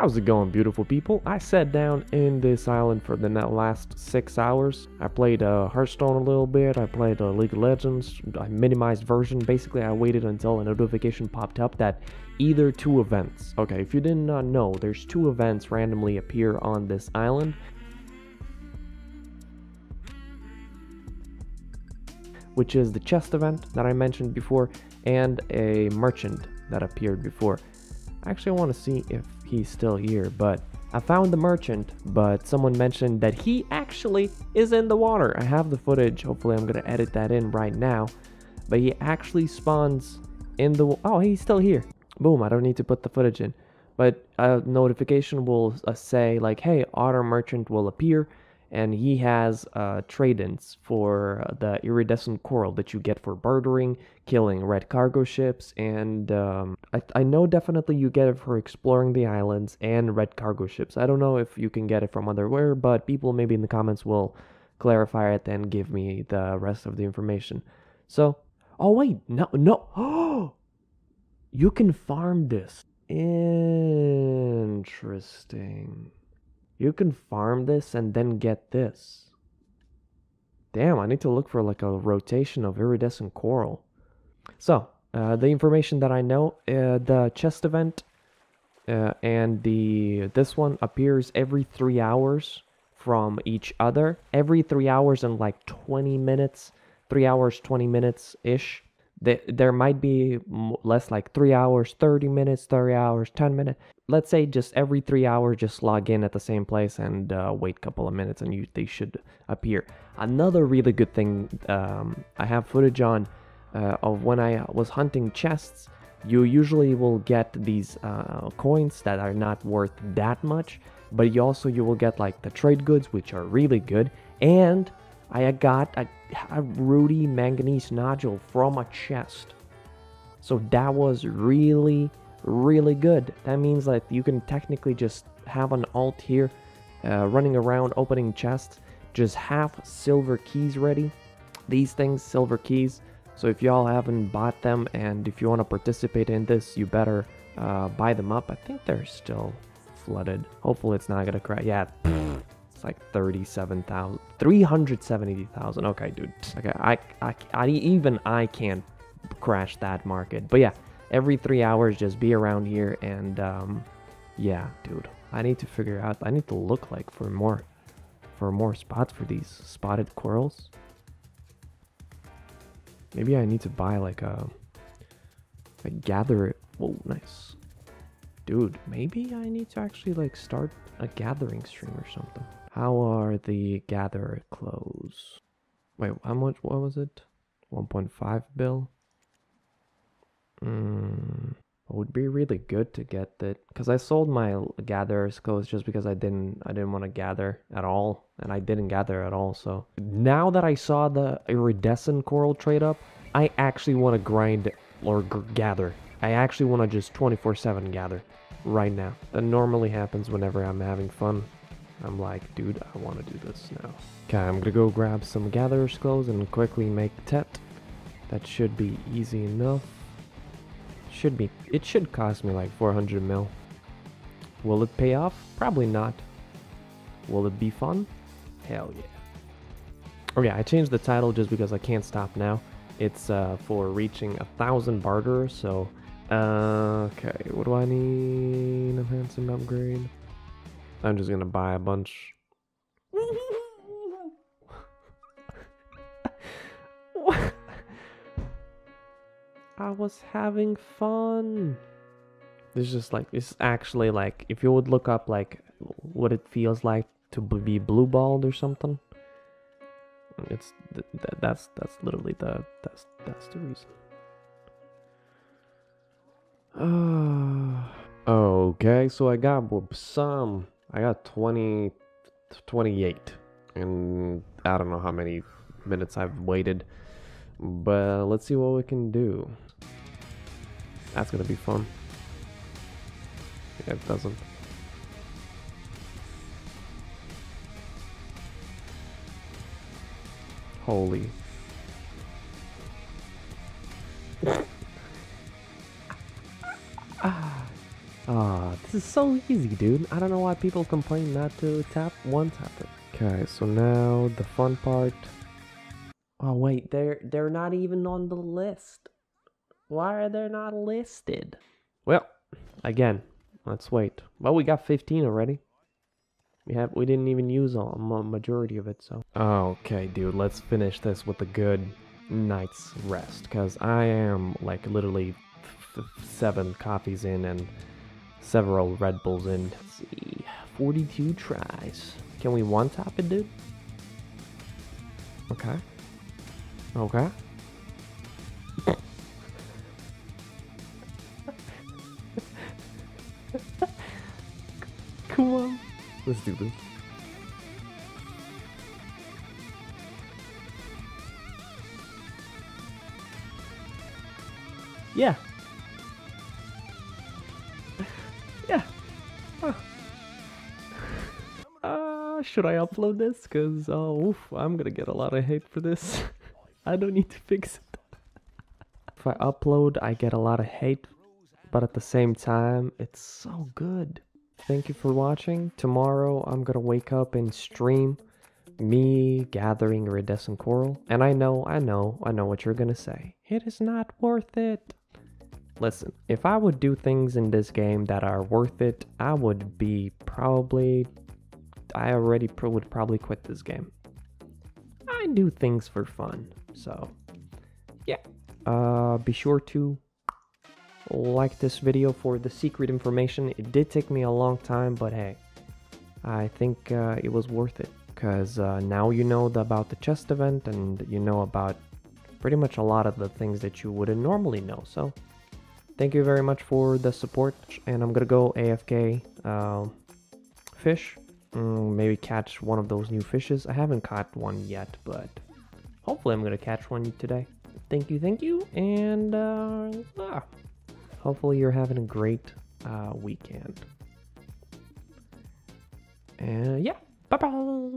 How's it going, beautiful people? I sat down in this island for the last six hours. I played uh, Hearthstone a little bit. I played uh, League of Legends. I minimized version. Basically, I waited until a notification popped up that either two events. Okay, if you did not know, there's two events randomly appear on this island. Which is the chest event that I mentioned before and a merchant that appeared before. Actually, I want to see if he's still here, but I found the merchant, but someone mentioned that he actually is in the water. I have the footage. Hopefully, I'm going to edit that in right now. But he actually spawns in the... Oh, he's still here. Boom, I don't need to put the footage in. But a notification will uh, say, like, hey, Otter Merchant will appear and he has uh, trade-ins for uh, the iridescent coral that you get for bartering, killing red cargo ships, and um, I, I know definitely you get it for exploring the islands and red cargo ships. I don't know if you can get it from otherwhere, but people maybe in the comments will clarify it and give me the rest of the information. So, oh wait, no, no, oh, you can farm this. Interesting. You can farm this and then get this. Damn, I need to look for like a rotation of iridescent coral. So, uh, the information that I know, uh, the chest event uh, and the this one appears every three hours from each other. Every three hours and like 20 minutes, three hours, 20 minutes ish there might be less like three hours 30 minutes 30 hours 10 minutes let's say just every three hours just log in at the same place and uh, wait a couple of minutes and you they should appear another really good thing um, i have footage on uh, of when i was hunting chests you usually will get these uh, coins that are not worth that much but you also you will get like the trade goods which are really good and I got a, a Ruddy manganese nodule from a chest. So that was really, really good. That means that you can technically just have an alt here uh, running around opening chests. Just half silver keys ready. These things, silver keys. So if y'all haven't bought them and if you want to participate in this, you better uh, buy them up. I think they're still flooded. Hopefully it's not going to crash. Yeah. It's like 37,000, 370,000. Okay, dude. Okay, I, I, I, even I can't crash that market. But yeah, every three hours, just be around here and, um, yeah, dude. I need to figure out, I need to look like for more, for more spots for these spotted corals. Maybe I need to buy like a, a gather, whoa, nice. Dude, maybe I need to actually like start a gathering stream or something. How are the gatherer clothes? Wait, how much? What was it? 1.5 bill? Hmm. It would be really good to get that because I sold my gatherer's clothes just because I didn't I didn't want to gather at all and I didn't gather at all. So now that I saw the iridescent coral trade up, I actually want to grind or gather. I actually want to just 24/7 gather right now. That normally happens whenever I'm having fun. I'm like, dude, I want to do this now. Okay, I'm gonna go grab some gatherer's clothes and quickly make Tet. That should be easy enough. Should be, it should cost me like 400 mil. Will it pay off? Probably not. Will it be fun? Hell yeah. Oh yeah, I changed the title just because I can't stop now. It's uh, for reaching a thousand barterers, so... Uh, okay, what do I need? Enhancing upgrade. I'm just gonna buy a bunch. I was having fun. It's just like it's actually like if you would look up like what it feels like to be blue balled or something. It's th that's that's literally the that's that's the reason. okay, so I got some I got 20, 28. And I don't know how many minutes I've waited. But let's see what we can do. That's gonna be fun. It doesn't. Holy. ah. Ah, this is so easy, dude. I don't know why people complain not to tap one tap it. Okay, so now the fun part. Oh wait, they're they're not even on the list. Why are they not listed? Well, again, let's wait. Well, we got 15 already. We have we didn't even use a majority of it, so. Okay, dude, let's finish this with a good night's rest, cause I am like literally seven coffees in and several Red Bulls in. Let's see, 42 tries. Can we one tap it, dude? Okay. Okay. Come on. Let's do this. Yeah. yeah. Huh. Uh, should I upload this? Cause uh, oof, I'm gonna get a lot of hate for this. I don't need to fix it. if I upload, I get a lot of hate, but at the same time, it's so good. Thank you for watching. Tomorrow, I'm gonna wake up and stream me gathering iridescent coral. And I know, I know, I know what you're gonna say. It is not worth it. Listen, if I would do things in this game that are worth it, I would be probably. I already would probably quit this game. I do things for fun. So, yeah. Uh, be sure to like this video for the secret information. It did take me a long time, but hey, I think uh, it was worth it. Because uh, now you know the, about the chest event and you know about pretty much a lot of the things that you wouldn't normally know. So, thank you very much for the support. And I'm gonna go AFK uh, fish. Mm, maybe catch one of those new fishes. I haven't caught one yet, but hopefully I'm going to catch one today. Thank you, thank you, and uh, ah, hopefully you're having a great uh, weekend. And yeah, bye bye.